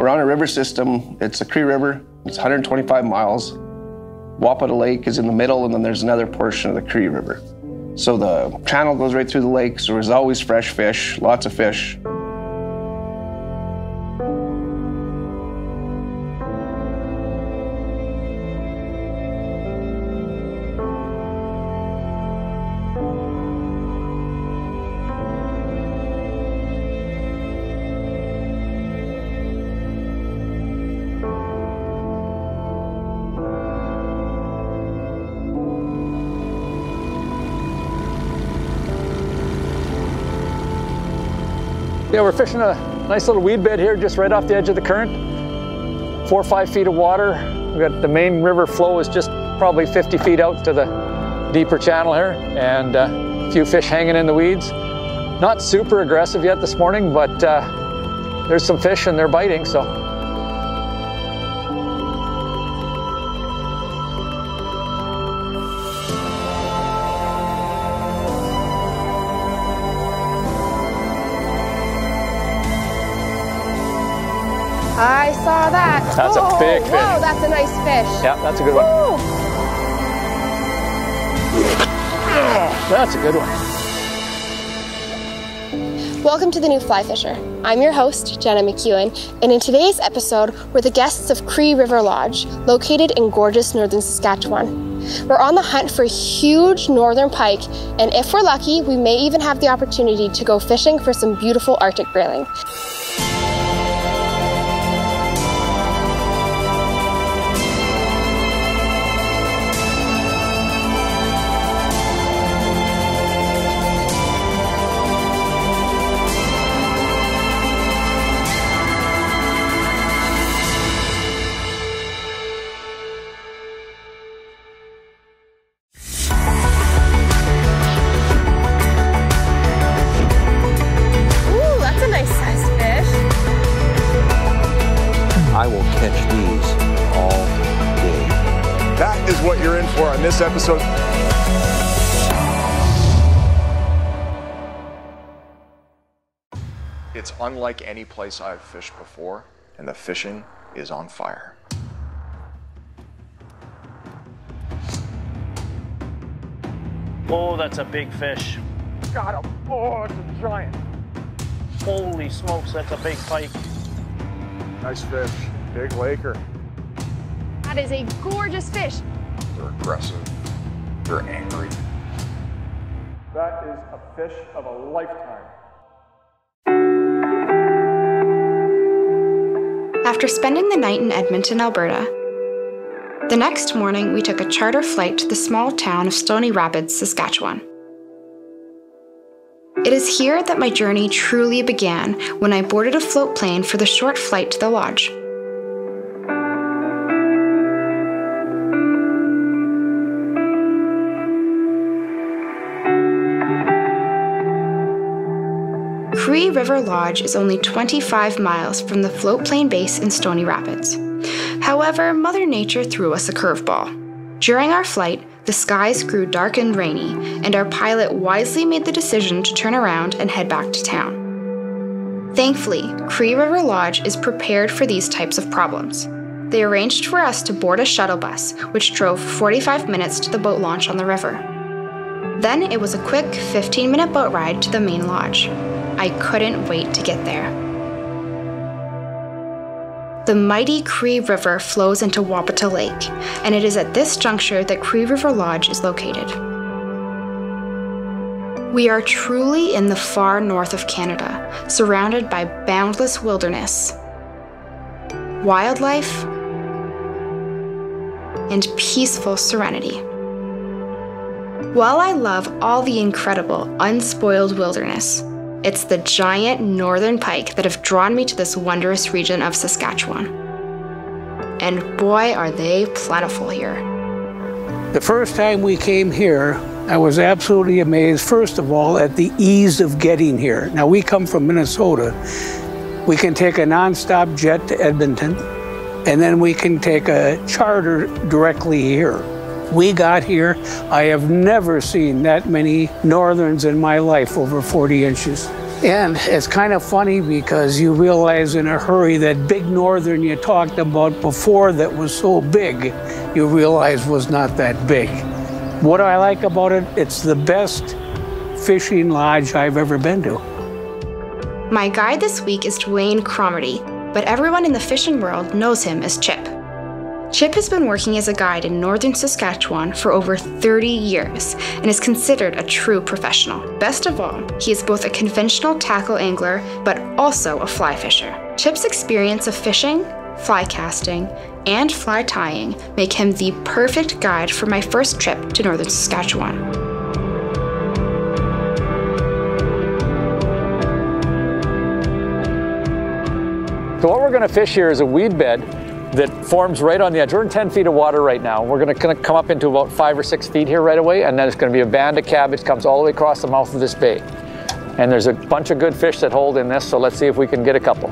We're on a river system. It's the Cree River. It's 125 miles. Wapata Lake is in the middle, and then there's another portion of the Cree River. So the channel goes right through the lake, so there's always fresh fish, lots of fish. Yeah, we're fishing a nice little weed bed here just right off the edge of the current. Four or five feet of water. We got the main river flow is just probably 50 feet out to the deeper channel here and uh, a few fish hanging in the weeds. Not super aggressive yet this morning, but uh, there's some fish and they're biting, so saw that. That's a oh, big fish. Whoa, that's a nice fish. yeah, that's a good one. Woo. That's a good one. Welcome to the New Fly Fisher. I'm your host, Jenna McKeown, and in today's episode, we're the guests of Cree River Lodge, located in gorgeous northern Saskatchewan. We're on the hunt for a huge northern pike, and if we're lucky, we may even have the opportunity to go fishing for some beautiful Arctic grayling. It's unlike any place I've fished before, and the fishing is on fire. Oh, that's a big fish. Got him. Oh, oh, it's a giant. Holy smokes, that's a big pike. Nice fish. Big Laker. That is a gorgeous fish. They're aggressive. They're angry. That is a fish of a lifetime. After spending the night in Edmonton, Alberta, the next morning we took a charter flight to the small town of Stony Rapids, Saskatchewan. It is here that my journey truly began when I boarded a float plane for the short flight to the lodge. Cree River Lodge is only 25 miles from the float plane base in Stony Rapids. However, Mother Nature threw us a curveball. During our flight, the skies grew dark and rainy, and our pilot wisely made the decision to turn around and head back to town. Thankfully, Cree River Lodge is prepared for these types of problems. They arranged for us to board a shuttle bus, which drove 45 minutes to the boat launch on the river. Then it was a quick 15 minute boat ride to the main lodge. I couldn't wait to get there. The mighty Cree River flows into Wapata Lake, and it is at this juncture that Cree River Lodge is located. We are truly in the far north of Canada, surrounded by boundless wilderness, wildlife, and peaceful serenity. While I love all the incredible, unspoiled wilderness, it's the giant northern pike that have drawn me to this wondrous region of Saskatchewan. And boy, are they plentiful here. The first time we came here, I was absolutely amazed, first of all, at the ease of getting here. Now, we come from Minnesota. We can take a nonstop jet to Edmonton, and then we can take a charter directly here. We got here, I have never seen that many northerns in my life over 40 inches. And it's kind of funny because you realize in a hurry that big northern you talked about before that was so big, you realize was not that big. What I like about it? It's the best fishing lodge I've ever been to. My guide this week is Dwayne Cromarty, but everyone in the fishing world knows him as Chip. Chip has been working as a guide in northern Saskatchewan for over 30 years and is considered a true professional. Best of all, he is both a conventional tackle angler but also a fly fisher. Chip's experience of fishing, fly casting, and fly tying make him the perfect guide for my first trip to northern Saskatchewan. So what we're going to fish here is a weed bed that forms right on the edge. We're in 10 feet of water right now. We're going to come up into about five or six feet here right away, and then it's going to be a band of cabbage comes all the way across the mouth of this bay. And there's a bunch of good fish that hold in this, so let's see if we can get a couple.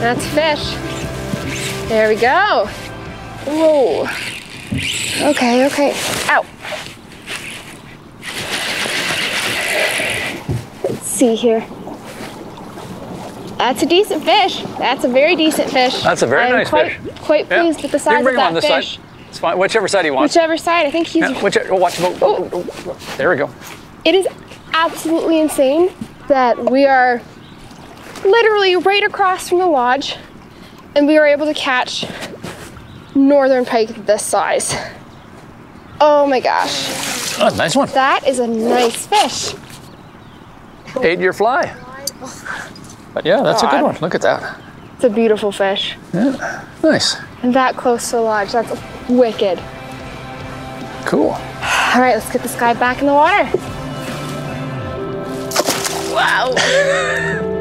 That's fish. There we go. Whoa. Okay, okay. Ow. Let's see here. That's a decent fish. That's a very decent fish. That's a very I'm nice quite, fish. Quite Yeah. pleased with the You size can bring of him on that this fish. side. It's fine. Whichever side he wants. Whichever side, I think he's. Yeah, whichever. Oh, watch him. Oh, oh, oh. There we go. It is absolutely insane that we are literally right across from the lodge and we were able to catch northern pike this size. Oh my gosh. Oh, nice one. That is a nice fish. Ate your fly. But yeah, that's a good one. Look at that. It's a beautiful fish. Yeah, nice. And that close to the lodge, that's wicked. Cool. All right, let's get this guy back in the water. Wow.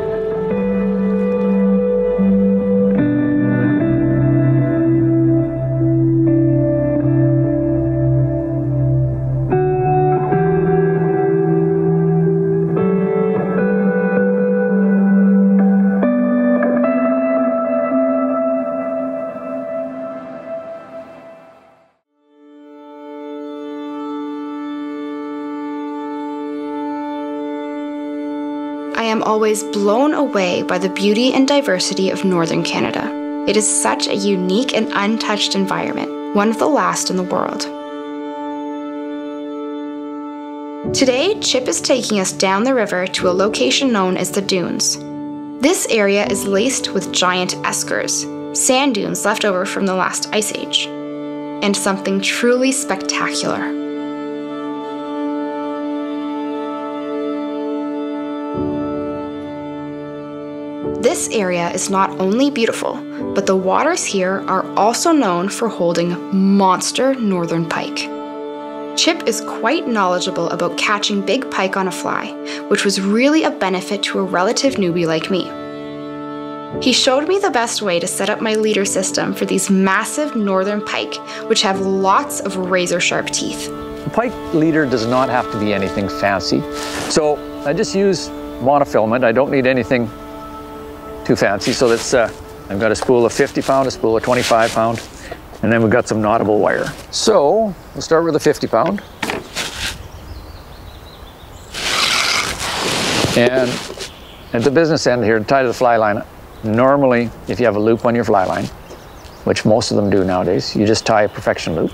always blown away by the beauty and diversity of northern Canada. It is such a unique and untouched environment, one of the last in the world. Today, Chip is taking us down the river to a location known as the Dunes. This area is laced with giant eskers, sand dunes left over from the last ice age, and something truly spectacular. This area is not only beautiful, but the waters here are also known for holding monster northern pike. Chip is quite knowledgeable about catching big pike on a fly, which was really a benefit to a relative newbie like me. He showed me the best way to set up my leader system for these massive northern pike, which have lots of razor sharp teeth. The pike leader does not have to be anything fancy. So I just use monofilament. I don't need anything too fancy. So that's, uh, I've got a spool of 50 pound, a spool of 25 pound, and then we've got some knottable wire. So we'll start with a 50 pound. And at the business end here, tied to the fly line, normally if you have a loop on your fly line, which most of them do nowadays, you just tie a perfection loop,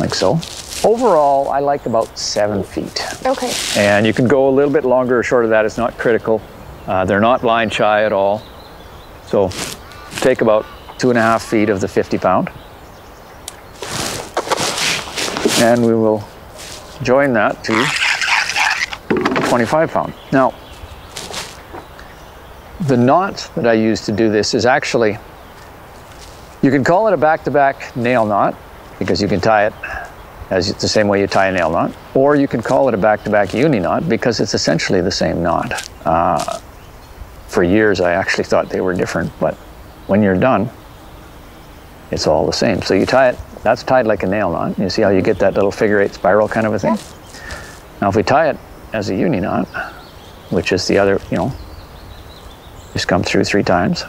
like so. Overall, I like about seven feet. Okay. And you can go a little bit longer or short of that, it's not critical. Uh, they're not line shy at all. So take about two and a half feet of the 50 pound. And we will join that to 25 pound. Now, the knot that I use to do this is actually, you can call it a back-to-back nail knot because you can tie it as the same way you tie a nail knot, or you can call it a back-to-back uni knot because it's essentially the same knot. Uh, for years, I actually thought they were different, but when you're done, it's all the same. So you tie it, that's tied like a nail knot. You see how you get that little figure eight spiral kind of a thing? Now, if we tie it as a uni knot, which is the other, you know, just come through three times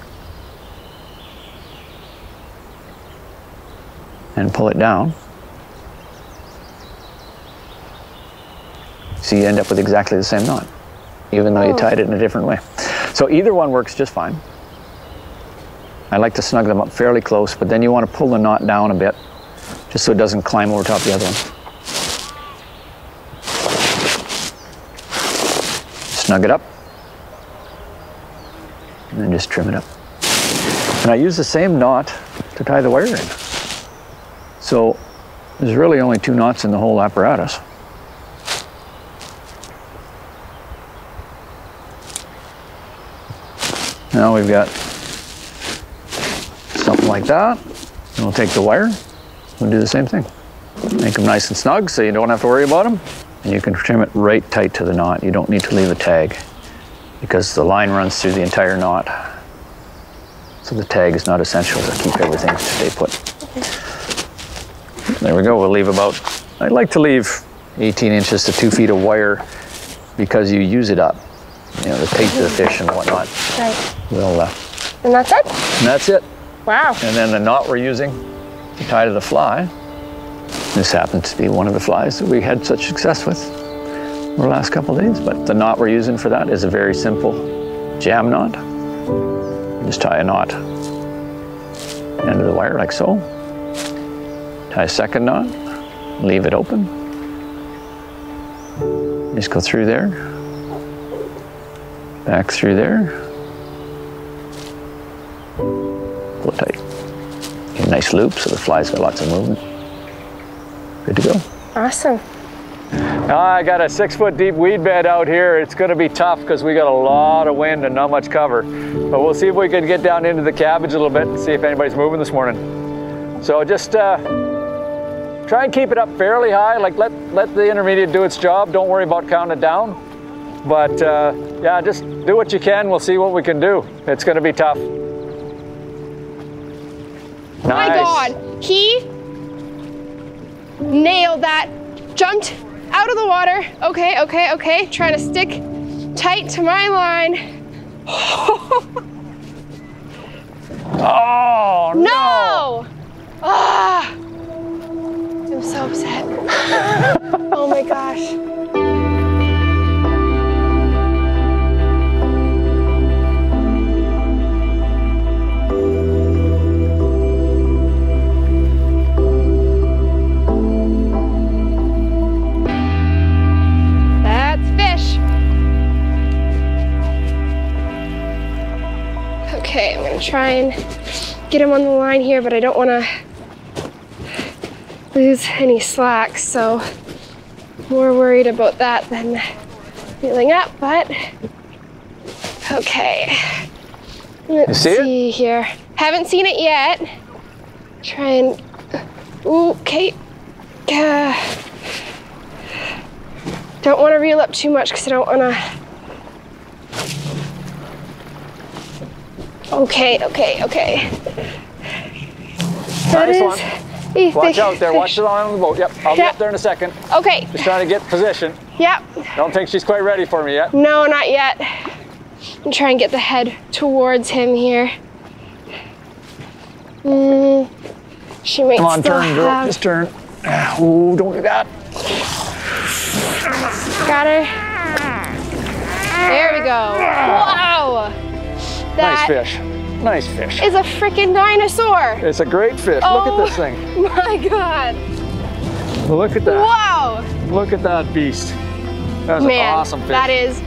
and pull it down. So you end up with exactly the same knot, even though you Oh. tied it in a different way. So either one works just fine. I like to snug them up fairly close, but then you want to pull the knot down a bit, just so it doesn't climb over top the other one. Snug it up, and then just trim it up. And I use the same knot to tie the wire in. So there's really only two knots in the whole apparatus. Now we've got something like that. And we'll take the wire and do the same thing. Make them nice and snug so you don't have to worry about them. And you can trim it right tight to the knot. You don't need to leave a tag because the line runs through the entire knot. So the tag is not essential to keep everything stay put. There we go. We'll leave about, I like to leave 18 inches to two feet of wire because you use it up. You know, the the fish and whatnot. Right. We'll, uh, And that's it? and that's it. Wow. And then the knot we're using to tie to the fly, this happens to be one of the flies that we had such success with over the last couple of days. But the knot we're using for that is a very simple jam knot. Just tie a knot end of the wire like so. Tie a second knot, leave it open. Just go through there, back through there, pull it tight. Get a nice loop so the fly's got lots of movement. Good to go. Awesome. I got a six foot deep weed bed out here. It's gonna be tough because we got a lot of wind and not much cover. But we'll see if we can get down into the cabbage a little bit and see if anybody's moving this morning. So just uh, try and keep it up fairly high. Like let, let the intermediate do its job. Don't worry about counting it down. But uh, yeah, just do what you can. We'll see what we can do. It's gonna be tough. Nice. My God, he nailed that. Jumped out of the water. Okay, okay, okay. Trying to stick tight to my line. Oh No! Ah! I'm so upset. oh my gosh. Okay, I'm gonna try and get him on the line here, but I don't want to lose any slack, so more worried about that than feeling up, but okay. Let's see see here. Haven't seen it yet. Try and okay. Uh, don't want to reel up too much because I don't want to. Okay, okay, okay. That Nice is one. Watch out there. Watch the line on the boat. Yep, I'll Yeah. up there in a second. Okay, Just trying to get position. yep. Don't think she's quite ready for me yet. No, not yet. And try and get the head towards him here. Mm, she might Come on, still turn, girl. have- Just turn. Ooh, don't do that. Got her. There we go. Wow. Nice fish. Nice fish. is a freaking dinosaur. It's a great fish. Look Oh. at this oh thing. My God. Look at that. Wow. Look at that beast. That's Man, an awesome fish. that is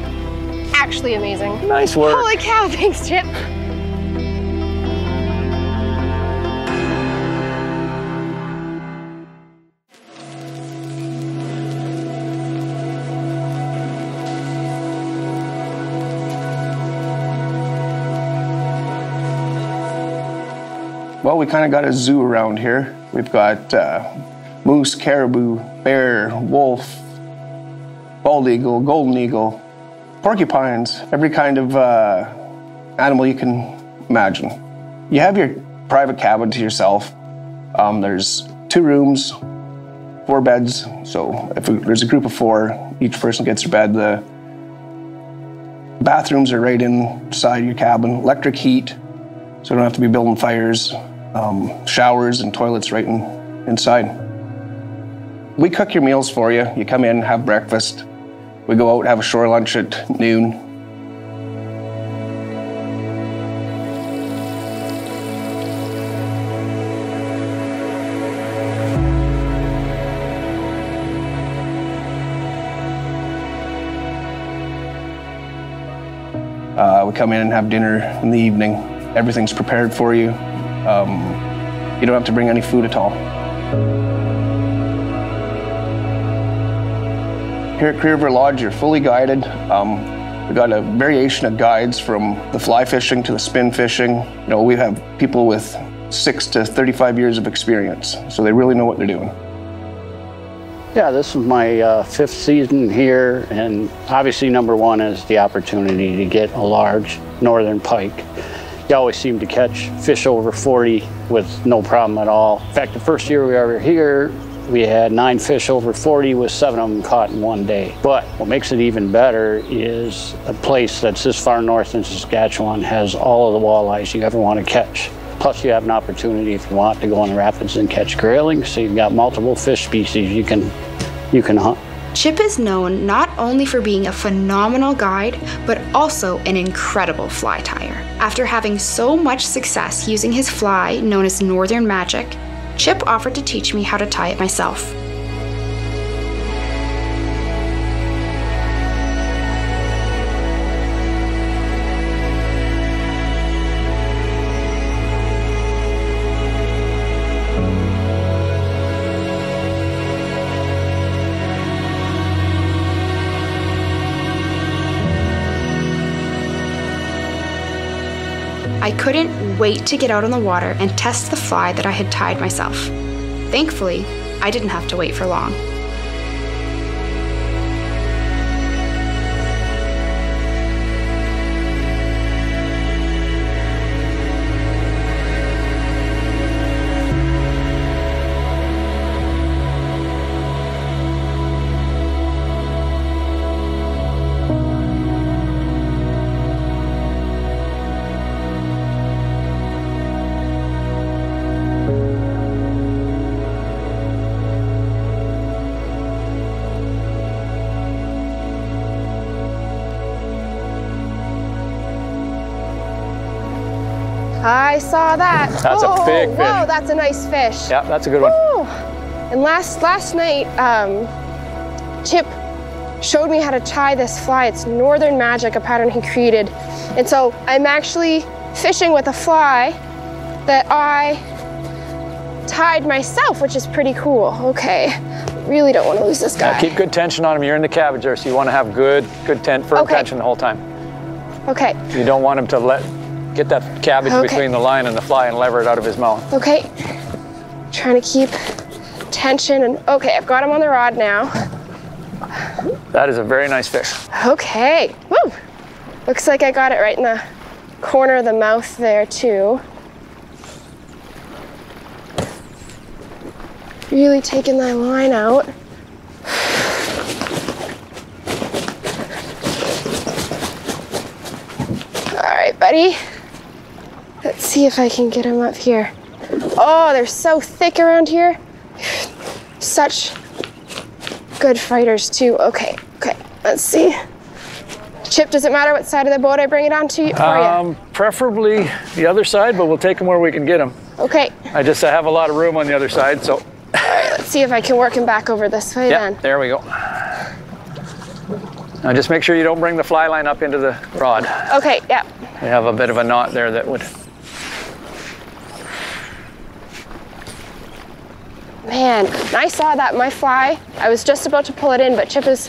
actually amazing. nice work. Holy cow, thanks, Chip. We kind of got a zoo around here. We've got uh, moose, caribou, bear, wolf, bald eagle, golden eagle, porcupines, every kind of uh, animal you can imagine. You have your private cabin to yourself. Um, there's two rooms, four beds. So if there's a group of four, each person gets their bed. The bathrooms are right inside your cabin. Electric heat, so you don't have to be building fires. Um, showers and toilets right in, inside. We cook your meals for you. You come in, have breakfast. We go out, have a shore lunch at noon. Uh, we come in and have dinner in the evening. Everything's prepared for you. Um, you don't have to bring any food at all. Here at Cree River Lodge, you're fully guided. Um, we've got a variation of guides from the fly fishing to the spin fishing. You know, we have people with six to 35 years of experience, so they really know what they're doing. Yeah, this is my uh, fifth season here, and obviously, number one is the opportunity to get a large northern pike. You always seem to catch fish over 40 with no problem at all. In fact, the first year we were here, we had nine fish over 40 with seven of them caught in one day. But what makes it even better is a place that's this far north in Saskatchewan has all of the walleyes you ever want to catch. Plus, you have an opportunity if you want to go in the rapids and catch grayling. So you've got multiple fish species you can you can hunt. Chip is known not only for being a phenomenal guide, but also an incredible fly tyer. After having so much success using his fly, known as Northern Magic, Chip offered to teach me how to tie it myself. I couldn't wait to get out on the water and test the fly that I had tied myself. Thankfully, I didn't have to wait for long. That's a oh, big fish. Whoa, that's a nice fish. Yeah, that's a good one. Woo. And last last night, um, Chip showed me how to tie this fly. It's Northern Magic, a pattern he created. And so I'm actually fishing with a fly that I tied myself, which is pretty cool. Okay, really don't want to lose this guy. Yeah, keep good tension on him. You're in the cabbage there, so you want to have good, good tent, firm Okay. tension the whole time. Okay, You don't want him to let get that cabbage Okay. between the line and the fly and lever it out of his mouth. okay. Trying to keep tension and okay, I've got him on the rod now. That is a very nice fish. Okay, woo! Looks like I got it right in the corner of the mouth there too. Really taking that line out. All right, buddy. Let's see if I can get them up here. Oh, they're so thick around here. Such good fighters too. Okay, okay. Let's see. Chip, does it matter what side of the boat I bring it onto you? for you? Um, preferably the other side, but we'll take them where we can get them. Okay, I just I have a lot of room on the other side, so let's see if I can work him back over this way yeah, then. there we go. Now just make sure you don't bring the fly line up into the rod. Okay, yeah. We have a bit of a knot there that would. Man, I saw that my fly. I was just about to pull it in, but Chip has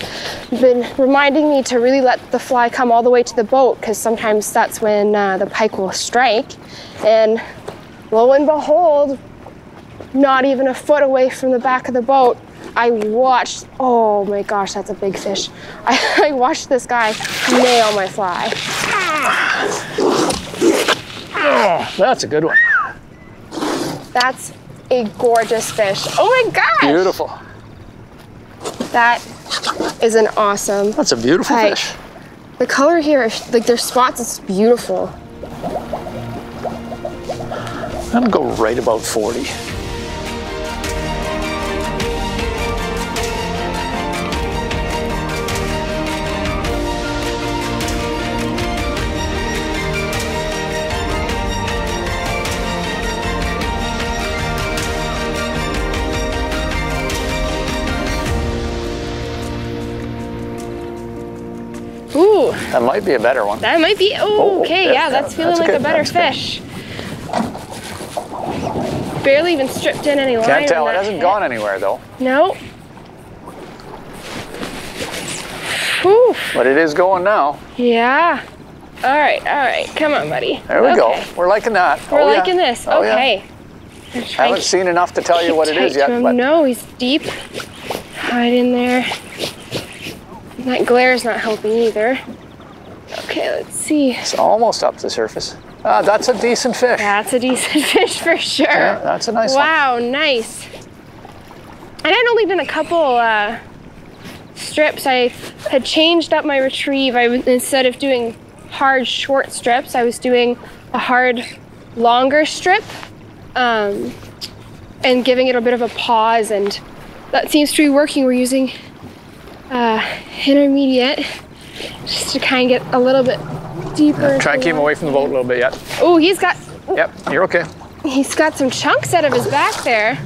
been reminding me to really let the fly come all the way to the boat because sometimes that's when uh, the pike will strike. And lo and behold, not even a foot away from the back of the boat, I watched. Oh my gosh, that's a big fish. I, I watched this guy nail my fly. That's a good one. That's a gorgeous fish. Oh my gosh! Beautiful. That is an awesome. That's a beautiful pike. fish. The color here, like their spots, is beautiful. I'm gonna go right about 40. Ooh, That might be a better one. that might be. Oh, okay, yeah, yeah, yeah, that's feeling that's like a better that's good. fish. Barely even stripped in any line. Can't tell. It hasn't hit. gone anywhere though, No. Whew. but it is going now. Yeah. All right, all right. Come on, buddy. There we go. We're liking that. We're Oh, yeah. liking this. Oh, yeah. okay. I'm Haven't seen enough to tell you what it is yet, but No, he's deep. Hide in there. That glare is not helping either. Okay, let's see. it's almost up to the surface. Ah, that's a decent fish. That's a decent fish for sure. Yeah, that's a nice one. wow, nice. And I'd only done a couple uh, strips. I had changed up my retrieve. I was, instead of doing hard short strips, I was doing a hard longer strip um, and giving it a bit of a pause. And that seems to be working. We're using uh, intermediate just to kind of get a little bit deeper. Try and keep him away from the boat a little bit yet. Oh, he's got Yep, you're okay. he's got some chunks out of his back there.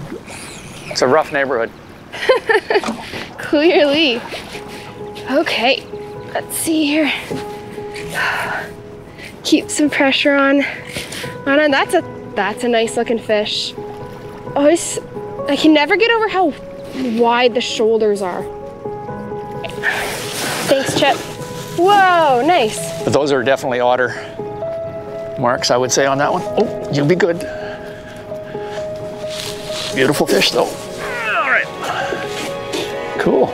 It's a rough neighborhood. Clearly. Okay, let's see here. Keep some pressure on. Oh, on and that's a that's a nice looking fish. Oh, it's, I can never get over how wide the shoulders are. Thanks, Chip. Whoa, nice. But those are definitely otter marks, I would say, on that one. Oh, you'll be good. Beautiful fish, though. All right. Cool.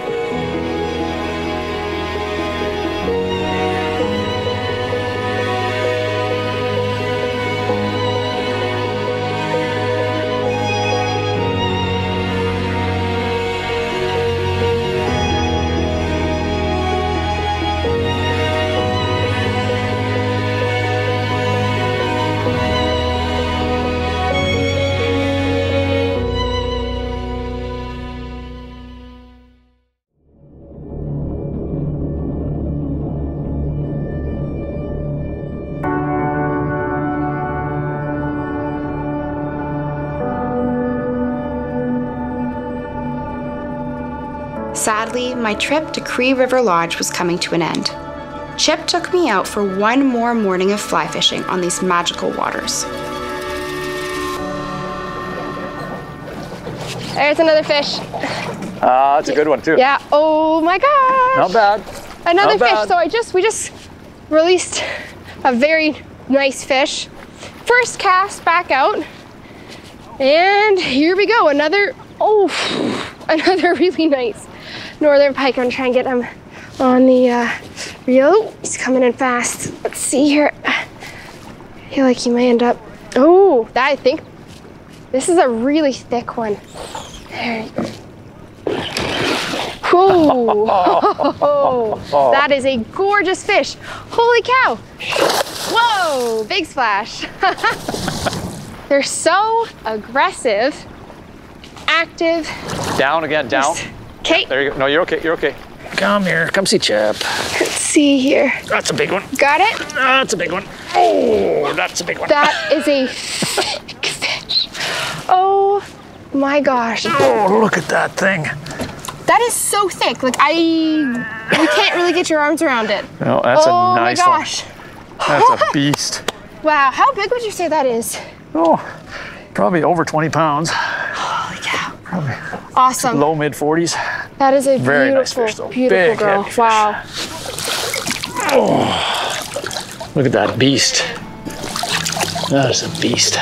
Sadly, my trip to Cree River Lodge was coming to an end. Chip took me out for one more morning of fly fishing on these magical waters. There's another fish. Ah, that's a good one, too. Yeah. Oh my gosh. Not bad. Another Not fish. bad. So I just we just released a very nice fish. First cast back out. And here we go. Another oh another really nice northern pike. I'm gonna try and get him on the uh, reel. He's coming in fast. Let's see here. I feel like he may end up. Oh, that I think this is a really thick one. There you go. Ooh. that is a gorgeous fish. Holy cow. Whoa, big splash. They're so aggressive, active. Down again, down. Okay, There you go. No, you're okay. You're okay. Come here. Come see Chip. let's see here. That's a big one. Got it? That's a big one. Oh, that's a big one. That is a thick fish. Oh my gosh. Oh, look at that thing. That is so thick. Like I you can't really get your arms around it. No, that's oh a nice one. Oh my gosh. one. That's a beast. Wow, how big would you say that is? Oh, probably over 20 pounds. Cow. Awesome. Low mid 40s. That is a Very nice beautiful, fish, beautiful Big, girl. Wow. Oh. Look at that beast. That is a beast.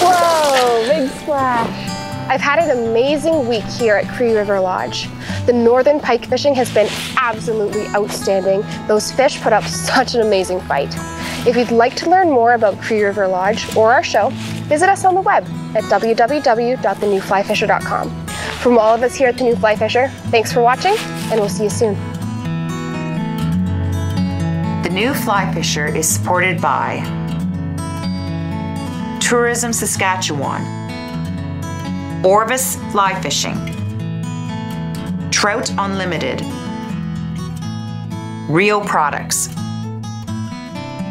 Whoa, big splash. I've had an amazing week here at Cree River Lodge. The northern pike fishing has been absolutely outstanding. Those fish put up such an amazing fight. If you'd like to learn more about Cree River Lodge or our show, visit us on the web at www.thenewflyfisher.com. From all of us here at the New Fly Fisher, thanks for watching, and we'll see you soon. The New Fly Fisher is supported by Tourism Saskatchewan, Orvis Fly Fishing, Trout Unlimited, Rio Products,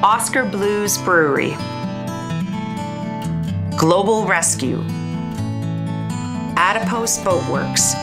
Oskar Blues Brewery, Global Rescue, Adipose Boatworks,